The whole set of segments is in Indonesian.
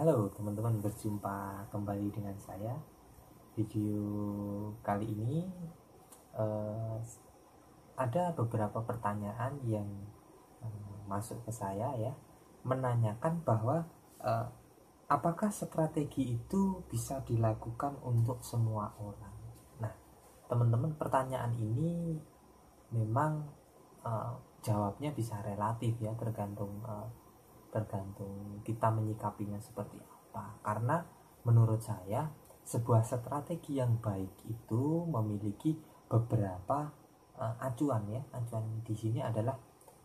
Halo teman-teman, berjumpa kembali dengan saya. Video kali ini eh, ada beberapa pertanyaan yang eh, masuk ke saya ya, menanyakan bahwa eh, apakah strategi itu bisa dilakukan untuk semua orang. Nah, teman-teman, pertanyaan ini memang eh, jawabnya bisa relatif ya, tergantung eh, tergantung kita menyikapinya seperti apa. Karena menurut saya sebuah strategi yang baik itu memiliki beberapa uh, acuan ya. Acuan di sini adalah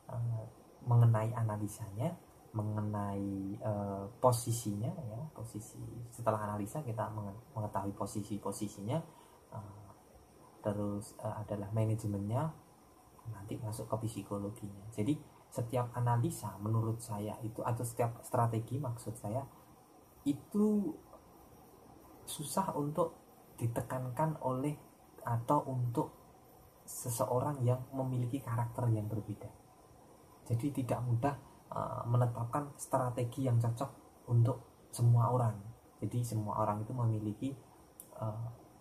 uh, mengenai analisanya mengenai uh, posisinya ya. Posisi setelah analisa kita mengetahui posisi posisinya uh, terus uh, adalah manajemennya nanti masuk ke psikologinya. Jadi setiap analisa menurut saya itu atau setiap strategi maksud saya itu susah untuk ditekankan oleh atau untuk seseorang yang memiliki karakter yang berbeda. Jadi tidak mudah uh, menetapkan strategi yang cocok untuk semua orang. Jadi semua orang itu memiliki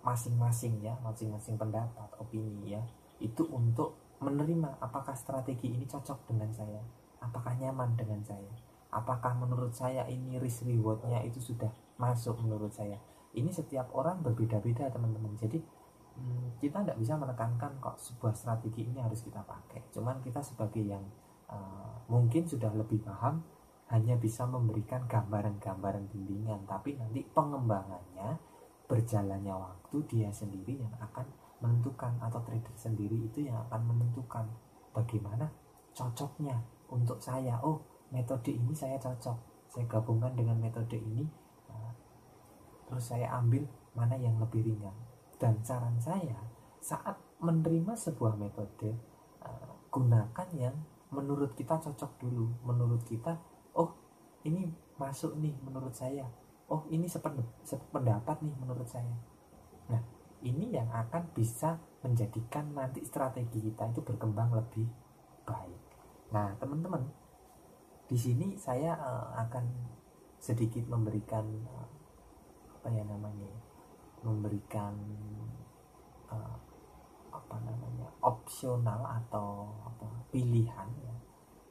masing-masing uh, ya, masing-masing pendapat, opini ya. Itu untuk menerima apakah strategi ini cocok dengan saya apakah nyaman dengan saya apakah menurut saya ini risk rewardnya itu sudah masuk menurut saya. Ini setiap orang berbeda-beda teman-teman. Jadi hmm, kita tidak bisa menekankan kok sebuah strategi ini harus kita pakai. Cuman kita sebagai yang uh, mungkin sudah lebih paham hanya bisa memberikan gambaran-gambaran bimbingan. Tapi nanti pengembangannya berjalannya waktu dia sendiri yang akan menentukan atau trader sendiri itu yang akan menentukan bagaimana cocoknya untuk saya. Oh metode ini saya cocok. Saya gabungkan dengan metode ini. Nah, terus saya ambil mana yang lebih ringan. Dan saran saya saat menerima sebuah metode uh, gunakan yang menurut kita cocok dulu. Menurut kita oh ini masuk nih menurut saya. Oh ini sependapat nih menurut saya. Nah ini yang akan bisa menjadikan nanti strategi kita itu berkembang lebih baik. Nah, teman-teman, di sini saya uh, akan sedikit memberikan uh, apa ya namanya, memberikan uh, apa namanya opsional atau apa pilihan ya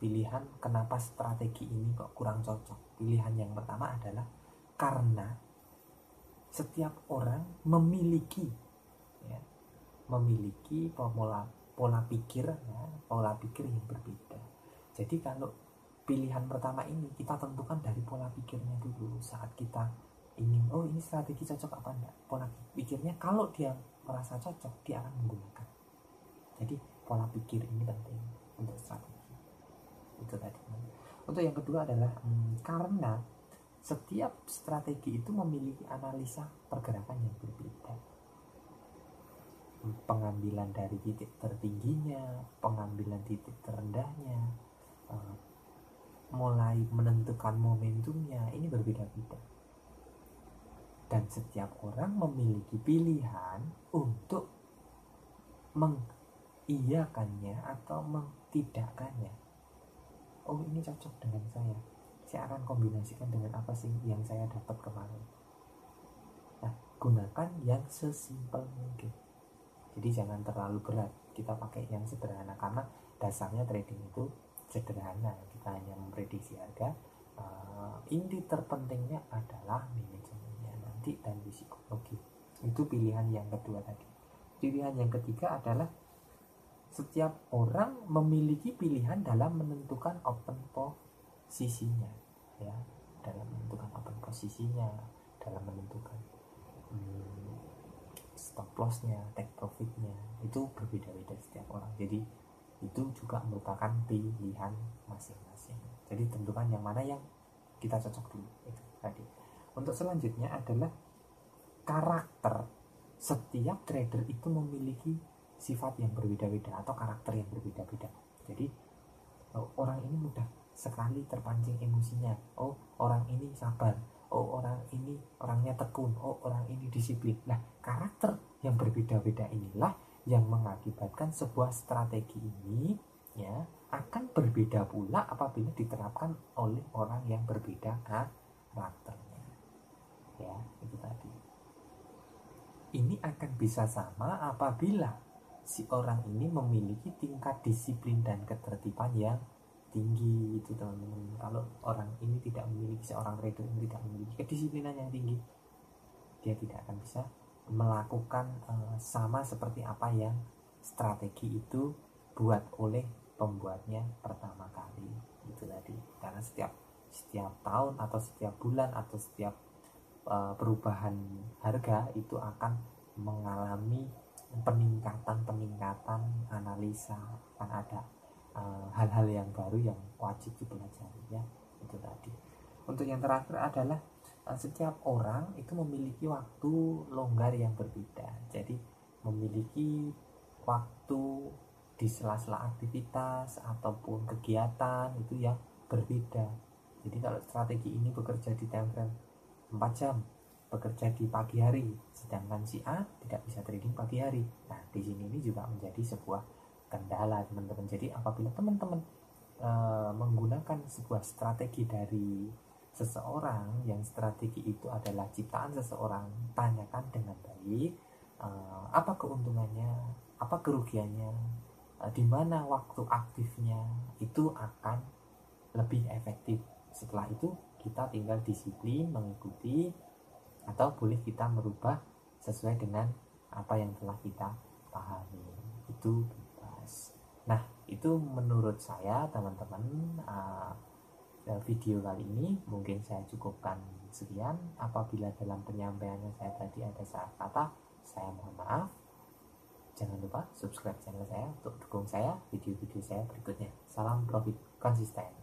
pilihan kenapa strategi ini kok kurang cocok pilihan yang pertama adalah karena setiap orang memiliki memiliki pola pola pikir ya, pola pikir yang berbeda. Jadi kalau pilihan pertama ini kita tentukan dari pola pikirnya dulu. Saat kita ingin oh ini strategi cocok apa enggak? Pola pikirnya kalau dia merasa cocok dia akan menggunakan. Jadi pola pikir ini penting untuk strategi. Itu tadi. Untuk yang kedua adalah hmm, karena setiap strategi itu memiliki analisa pergerakan yang berbeda. Pengambilan dari titik tertingginya, pengambilan titik terendahnya, eh, mulai menentukan momentumnya, ini berbeda-beda. Dan setiap orang memiliki pilihan untuk mengiyakannya atau mentidakkannya. Oh, ini cocok dengan saya saya akan kombinasikan dengan apa sih yang saya dapat kemarin nah gunakan yang sesimpel mungkin jadi jangan terlalu berat. Kita pakai yang sederhana karena dasarnya trading itu sederhana. Kita hanya memprediksi harga. Uh, inti terpentingnya adalah manajemennya nanti dan psikologi. Itu pilihan yang kedua tadi. Pilihan yang ketiga adalah setiap orang memiliki pilihan dalam menentukan open posisinya ya. Dalam menentukan apa posisinya dalam menentukan hmm, stop lossnya take profitnya itu berbeda-beda setiap orang. Jadi itu juga merupakan pilihan masing-masing. Jadi tentukan yang mana yang kita cocok dulu itu tadi. Untuk selanjutnya adalah karakter. Setiap trader itu memiliki sifat yang berbeda-beda atau karakter yang berbeda-beda. Jadi orang ini mudah sekali terpancing emosinya. Oh orang ini sabar oh orang ini orangnya tekun. Oh orang ini disiplin. Nah karakter yang berbeda-beda inilah yang mengakibatkan sebuah strategi ini ya akan berbeda pula apabila diterapkan oleh orang yang berbeda karakternya. Ya itu tadi. Ini akan bisa sama apabila si orang ini memiliki tingkat disiplin dan ketertiban yang tinggi itu teman-teman. Kalau orang ini tidak memiliki seorang trader ini tidak memiliki kedisiplinan yang tinggi dia tidak akan bisa melakukan uh, sama seperti apa yang strategi itu buat oleh pembuatnya pertama kali itu tadi. Karena setiap setiap tahun atau setiap bulan atau setiap uh, perubahan harga itu akan mengalami peningkatan-peningkatan analisa akan ada Eh, hal-hal yang baru yang wajib dipelajari ya itu tadi. Untuk yang terakhir adalah uh, setiap orang itu memiliki waktu longgar yang berbeda. Jadi memiliki waktu di sela-sela aktivitas ataupun kegiatan itu yang berbeda. Jadi kalau strategi ini bekerja di time frame 4 jam bekerja di pagi hari sedangkan si A tidak bisa trading pagi hari. Nah di sini ini juga menjadi sebuah kendala teman-teman. Jadi apabila teman-teman e, menggunakan sebuah strategi dari seseorang yang strategi itu adalah ciptaan seseorang tanyakan dengan baik e, apa keuntungannya apa kerugiannya e, di mana waktu aktifnya itu akan lebih efektif. Setelah itu kita tinggal disiplin mengikuti atau boleh kita merubah sesuai dengan apa yang telah kita pahami. Itu Nah, itu menurut saya teman-teman uh, video kali ini mungkin saya cukupkan sekian. Apabila dalam penyampaiannya saya tadi ada salah kata, saya mohon maaf. Jangan lupa subscribe channel saya untuk dukung saya video-video saya berikutnya. Salam profit konsisten.